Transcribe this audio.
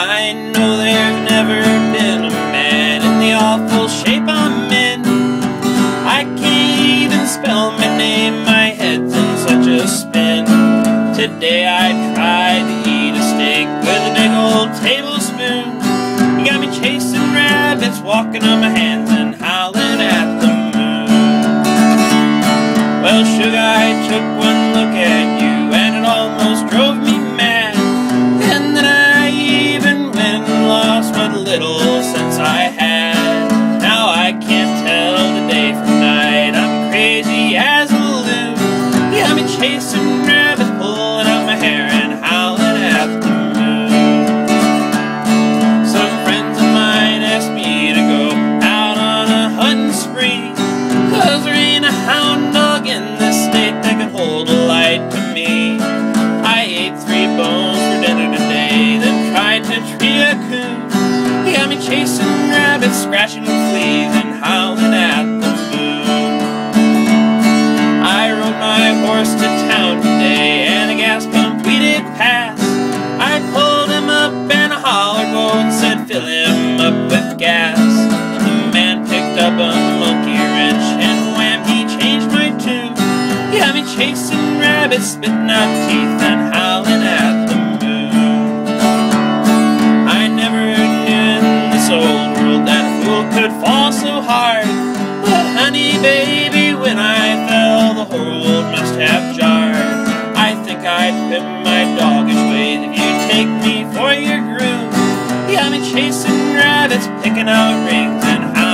I know there's never been a man in the awful shape I'm in. I can't even spell my name, my head's in such a spin. Today I tried to eat a steak with a big old tablespoon. You got me chasing rabbits, walking on my hands and howling at the moon. Well, sugar, I took hound dog in this state that can hold a light to me. I ate three bones for dinner today, then tried to tree a coon. He got me chasing rabbits, scratching fleas, and howling at chasing rabbits, spitting out teeth and howling at the moon. I never knew in this old world that a fool could fall so hard. But honey, baby, when I fell, the whole world must have jarred. I think I'd pimp my doggish ways if you take me for your groom. Yeah, I'm chasing rabbits, picking out rings and howling.